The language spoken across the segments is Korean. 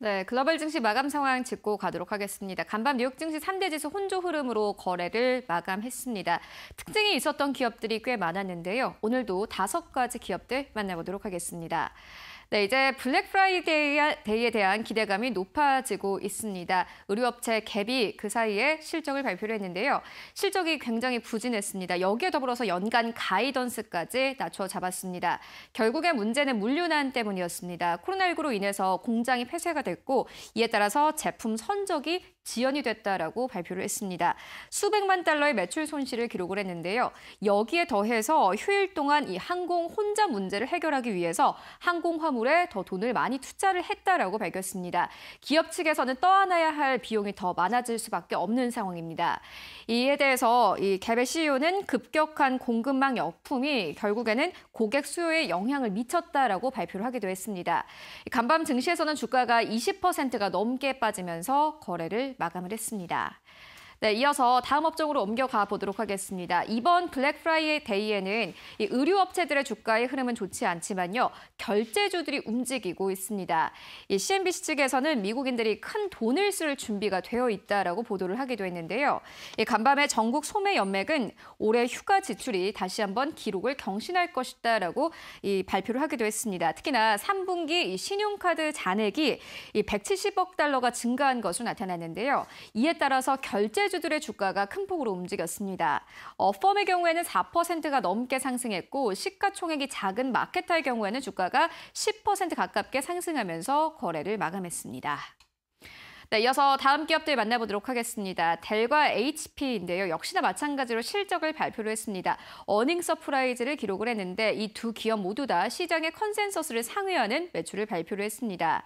네, 글로벌 증시 마감 상황 짚고 가도록 하겠습니다. 간밤 뉴욕 증시 3대 지수 혼조 흐름으로 거래를 마감했습니다. 특징이 있었던 기업들이 꽤 많았는데요. 오늘도 다섯 가지 기업들 만나보도록 하겠습니다. 네, 이제 블랙 프라이데이에 대한 기대감이 높아지고 있습니다. 의류업체 갭이 그 사이에 실적을 발표를 했는데요. 실적이 굉장히 부진했습니다. 여기에 더불어서 연간 가이던스까지 낮춰 잡았습니다. 결국에 문제는 물류난 때문이었습니다. 코로나19로 인해서 공장이 폐쇄가 됐고 이에 따라서 제품 선적이 지연이 됐다라고 발표를 했습니다. 수백만 달러의 매출 손실을 기록을 했는데요. 여기에 더해서 휴일 동안 이 항공 혼자 문제를 해결하기 위해서 항공 화물에 더 돈을 많이 투자를 했다라고 밝혔습니다. 기업 측에서는 떠안아야 할 비용이 더 많아질 수밖에 없는 상황입니다. 이에 대해서 이 갭의 CEO는 급격한 공급망 역풍이 결국에는 고객 수요에 영향을 미쳤다라고 발표를 하기도 했습니다. 간밤 증시에서는 주가가 20%가 넘게 빠지면서 거래를 마감을 했습니다. 네, 이어서 다음 업종으로 옮겨가 보도록 하겠습니다. 이번 블랙 프라이데이에는 이 의류업체들의 주가의 흐름은 좋지 않지만요. 결제주들이 움직이고 있습니다. 이 CNBC 측에서는 미국인들이 큰 돈을 쓸 준비가 되어 있다라고 보도를 하기도 했는데요. 이 간밤에 전국 소매 연맹은 올해 휴가 지출이 다시 한번 기록을 경신할 것이다라고 이 발표를 하기도 했습니다. 특히나 3분기 이 신용카드 잔액이 이 170억 달러가 증가한 것으로 나타났는데요. 이에 따라서 결제 소주들의 주가가 큰 폭으로 움직였습니다. 어, 펌의 경우에는 4%가 넘게 상승했고 시가총액이 작은 마케타의 경우에는 주가가 10% 가깝게 상승하면서 거래를 마감했습니다. 네, 이어서 다음 기업들 만나보도록 하겠습니다. 델과 HP인데요. 역시나 마찬가지로 실적을 발표를 했습니다. 어닝 서프라이즈를 기록을 했는데 이 두 기업 모두 다 시장의 컨센서스를 상회하는 매출을 발표를 했습니다.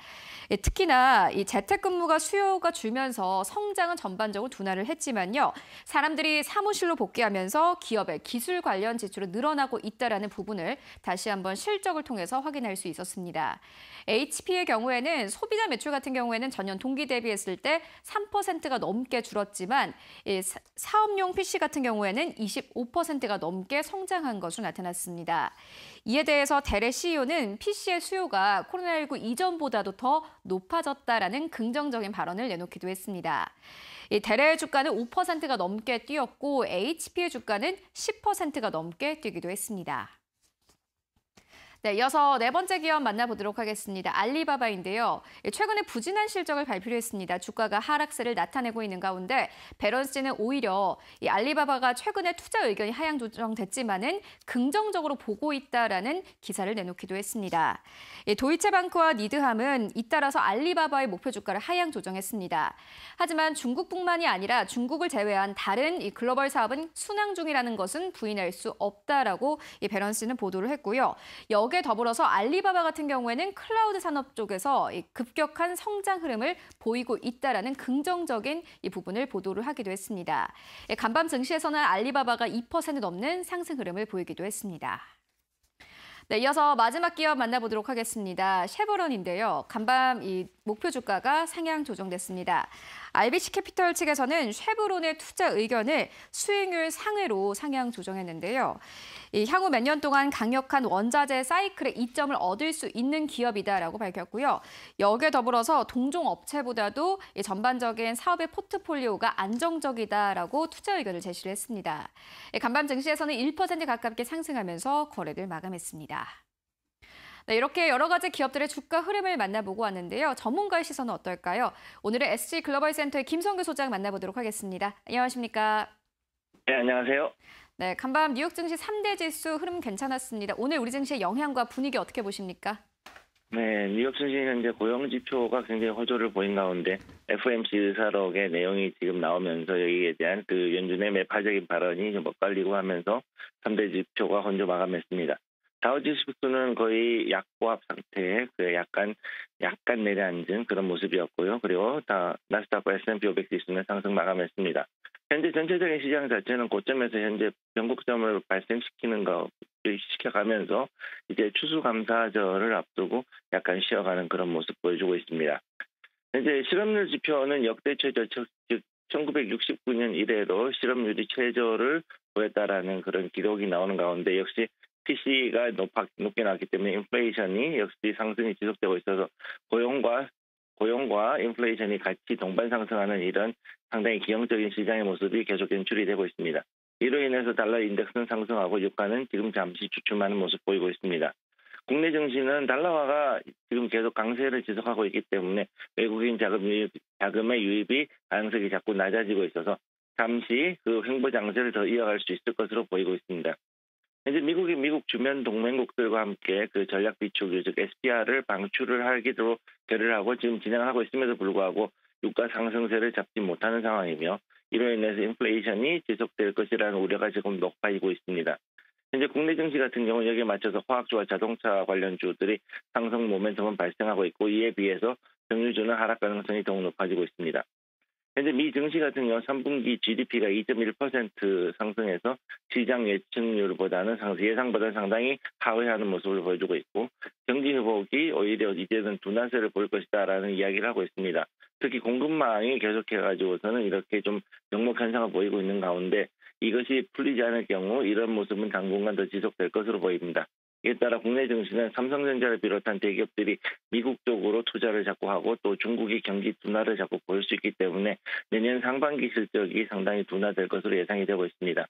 예, 특히나 이 재택근무가 수요가 줄면서 성장은 전반적으로 둔화를 했지만요. 사람들이 사무실로 복귀하면서 기업의 기술 관련 지출은 늘어나고 있다는 부분을 다시 한번 실적을 통해서 확인할 수 있었습니다. HP의 경우에는 소비자 매출 같은 경우에는 전년 동기 대비 했을 때 3%가 넘게 줄었지만 사업용 PC 같은 경우에는 25%가 넘게 성장한 것으로 나타났습니다. 이에 대해서 델의 CEO는 PC의 수요가 코로나19 이전보다도 더 높아졌다라는 긍정적인 발언을 내놓기도 했습니다. 이 델의 주가는 5%가 넘게 뛰었고 HP의 주가는 10%가 넘게 뛰기도 했습니다. 네, 이어서 네 번째 기업 만나보도록 하겠습니다. 알리바바인데요. 최근에 부진한 실적을 발표를 했습니다. 주가가 하락세를 나타내고 있는 가운데 배런스는 오히려 이 알리바바가 최근에 투자 의견이 하향 조정됐지만은 긍정적으로 보고 있다라는 기사를 내놓기도 했습니다. 도이체방크와 니드함은 잇따라서 알리바바의 목표 주가를 하향 조정했습니다. 하지만 중국뿐만이 아니라 중국을 제외한 다른 이 글로벌 사업은 순항 중이라는 것은 부인할 수 없다라고 이 배런스는 보도를 했고요. 여기에 더불어서 알리바바 같은 경우에는 클라우드 산업 쪽에서 급격한 성장 흐름을 보이고 있다라는 긍정적인 이 부분을 보도를 하기도 했습니다. 간밤 증시에서는 알리바바가 2% 넘는 상승 흐름을 보이기도 했습니다. 네, 이어서 마지막 기업 만나보도록 하겠습니다. 쉐보론인데요. 간밤 이 목표 주가가 상향 조정됐습니다. RBC 캐피털 측에서는 쉐브론의 투자 의견을 수익률 상회로 상향 조정했는데요. 향후 몇 년 동안 강력한 원자재 사이클의 이점을 얻을 수 있는 기업이다라고 밝혔고요. 여기에 더불어서 동종 업체보다도 전반적인 사업의 포트폴리오가 안정적이다라고 투자 의견을 제시를 했습니다. 간밤 증시에서는 1% 가깝게 상승하면서 거래를 마감했습니다. 네, 이렇게 여러 가지 기업들의 주가 흐름을 만나보고 왔는데요. 전문가의 시선은 어떨까요? 오늘은 SG 글로벌 센터의 김성규 소장 만나보도록 하겠습니다. 안녕하십니까? 네, 안녕하세요. 네, 간밤 뉴욕 증시 3대 지수 흐름 괜찮았습니다. 오늘 우리 증시의 영향과 분위기 어떻게 보십니까? 네, 뉴욕 증시는 이제 고용 지표가 굉장히 호조를 보인 가운데 FMC 의사록의 내용이 지금 나오면서 여기에 대한 그 연준의 매파적인 발언이 좀 엇갈리고 하면서 3대 지표가 혼조 마감했습니다. 다우지수는 거의 약보합 상태에 그 약간 약간 내려앉은 그런 모습이었고요. 그리고 다 나스닥과 S&P 500 지수는 상승 마감했습니다. 현재 전체적인 시장 자체는 고점에서 현재 변곡점을 발생시키는 거 시켜가면서 이제 추수감사절을 앞두고 약간 쉬어가는 그런 모습 보여주고 있습니다. 현재 실업률 지표는 역대 최저 즉 1969년 이래로 실업률이 최저를 보였다라는 그런 기록이 나오는 가운데 역시 PC가 높아, 높게 나왔기 때문에 인플레이션이 역시 상승이 지속되고 있어서 고용과 고용과 인플레이션이 같이 동반 상승하는 이런 상당히 기형적인 시장의 모습이 계속 연출이 되고 있습니다. 이로 인해서 달러 인덱스는 상승하고 유가는 지금 잠시 주춤하는 모습 보이고 있습니다. 국내 증시는 달러화가 지금 계속 강세를 지속하고 있기 때문에 외국인 자금 유입, 자금의 유입이 가능성이 자꾸 낮아지고 있어서 잠시 그 횡보 장세를 더 이어갈 수 있을 것으로 보이고 있습니다. 현재 미국이 미국 주변 동맹국들과 함께 그 전략 비축 즉 SPR을 방출을 하기로 결의를 하고 지금 진행하고 있음에도 불구하고 유가 상승세를 잡지 못하는 상황이며 이로 인해서 인플레이션이 지속될 것이라는 우려가 지금 높아지고 있습니다. 현재 국내 증시 같은 경우는 여기에 맞춰서 화학주와 자동차 관련 주들이 상승 모멘텀은 발생하고 있고 이에 비해서 정유주는 하락 가능성이 더욱 높아지고 있습니다. 현재 미 증시 같은 경우 3분기 GDP가 2.1% 상승해서 시장 예측률보다는 상승, 예상보다 상당히 하회하는 모습을 보여주고 있고 경기 회복이 오히려 이제는 둔화세를 볼 것이다라는 이야기를 하고 있습니다. 특히 공급망이 계속해가지고서는 이렇게 좀 명목 현상을 보이고 있는 가운데 이것이 풀리지 않을 경우 이런 모습은 당분간 더 지속될 것으로 보입니다. 이에 따라 국내 증시는 삼성전자를 비롯한 대기업들이 미국 쪽으로 투자를 자꾸 하고 또 중국이 경기 둔화를 자꾸 보일 수 있기 때문에 내년 상반기 실적이 상당히 둔화될 것으로 예상이 되고 있습니다.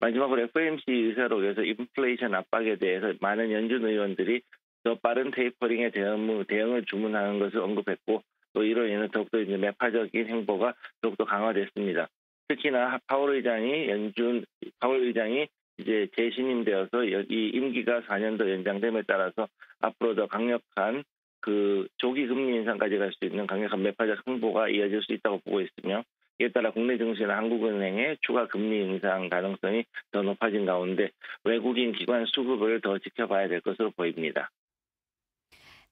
마지막으로 FOMC 의사록에서 인플레이션 압박에 대해서 많은 연준 의원들이 더 빠른 테이퍼링에 대응, 대응을 주문하는 것을 언급했고 또 이로 인해 더욱더 이제 매파적인 행보가 더욱더 강화됐습니다. 특히나 파월 의장이 연준 파월 의장이 이제 재신임되어서 이 임기가 4년 더 연장됨에 따라서 앞으로 더 강력한 그 조기 금리 인상까지 갈 수 있는 강력한 매파적 행보가 이어질 수 있다고 보고 있으며 이에 따라 국내 증시나 한국은행의 추가 금리 인상 가능성이 더 높아진 가운데 외국인 기관 수급을 더 지켜봐야 될 것으로 보입니다.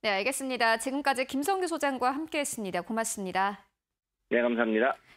네, 알겠습니다. 지금까지 김성규 소장과 함께했습니다. 고맙습니다. 네, 감사합니다.